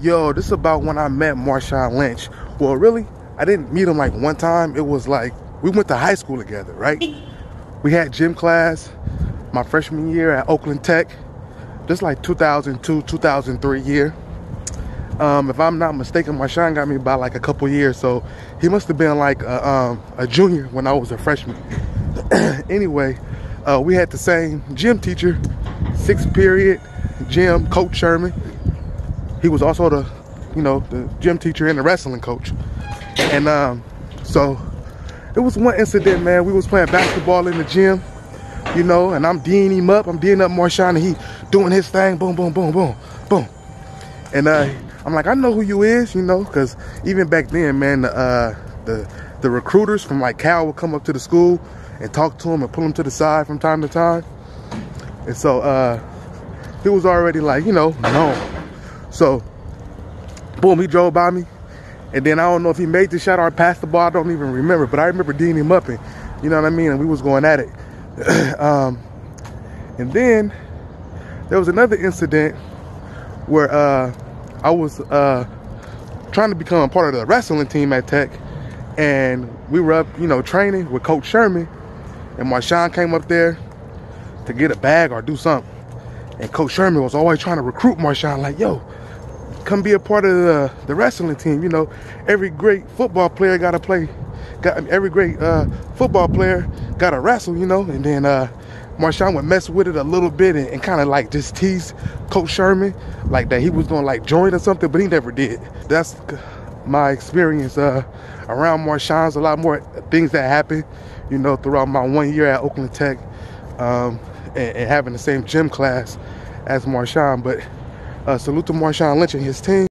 Yo, this is about when I met Marshawn Lynch. Well, really, I didn't meet him like one time. It was like we went to high school together, right? We had gym class my freshman year at Oakland Tech. Just like 2002, 2003 year. Um, if I'm not mistaken, Marshawn got me by like a couple years, so he must have been like a, um, a junior when I was a freshman. anyway, uh, we had the same gym teacher, sixth period gym, Coach Sherman. He was also the, you know, the gym teacher and the wrestling coach. And um, so it was one incident, man. We was playing basketball in the gym, you know, and I'm D'ing him up. I'm D'ing up Marshawn, and he doing his thing. Boom, boom, boom, boom, boom. And uh, I'm like, I know who you is, you know, because even back then, man, the, uh, the the recruiters from like Cal would come up to the school and talk to him and pull him to the side from time to time. And so uh, he was already like, you know, known. So, boom, he drove by me. And then I don't know if he made the shot or passed the ball. I don't even remember. But I remember D'ing him up and, you know what I mean? And we was going at it. um, and then there was another incident where uh, I was uh, trying to become a part of the wrestling team at Tech. And we were up, you know, training with Coach Sherman. And Marshawn came up there to get a bag or do something. And Coach Sherman was always trying to recruit Marshawn, like, yo, come be a part of the, the wrestling team. You know, every great football player got to play. Got every great uh, football player got to wrestle. You know, and then uh, Marshawn would mess with it a little bit and, and kind of like just tease Coach Sherman, like that he was gonna like join or something, but he never did. That's my experience uh, around Marshawn's. A lot more things that happened, you know, throughout my one year at Oakland Tech. Um, and, and having the same gym class as Marshawn. But uh, salute to Marshawn Lynch and his team.